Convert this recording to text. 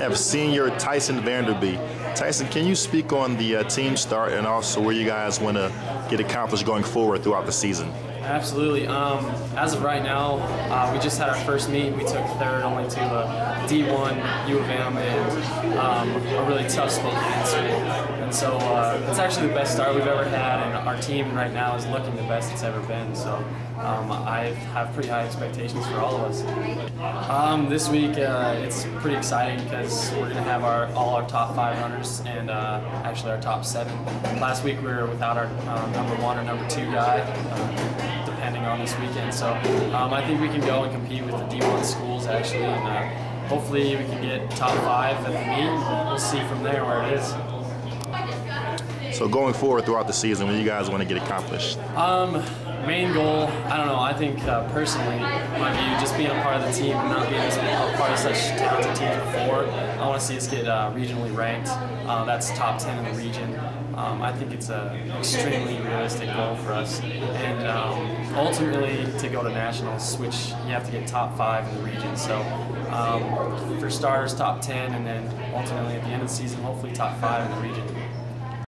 have senior Tyson Vanderby. Tyson, can you speak on the uh, team start and also where you guys want to get accomplished going forward throughout the season? Absolutely. Um, as of right now, uh, we just had our first meet. We took third only to a D1 U of M and um, a really tough Spokane school. And so uh, it's actually the best start we've ever had, and our team right now is looking the best it's ever been. So um, I have pretty high expectations for all of us. Um, this week uh, it's pretty exciting because we're going to have our all our top five runners and uh, actually our top seven. Last week we were without our um, number one or number two guy. On this weekend. So um, I think we can go and compete with the D1 schools actually, and uh, hopefully we can get top five at the meet. We'll see from there where it is. So going forward throughout the season, what do you guys want to get accomplished? Um, main goal, I don't know. I think uh, personally, my view, just being a part of the team and not being a part of such talented teams before, I want to see us get uh, regionally ranked. Uh, that's top 10 in the region. Um, I think it's an extremely realistic goal for us. And um, ultimately, to go to nationals, which you have to get top five in the region. So um, for starters, top 10, and then ultimately at the end of the season, hopefully top five in the region.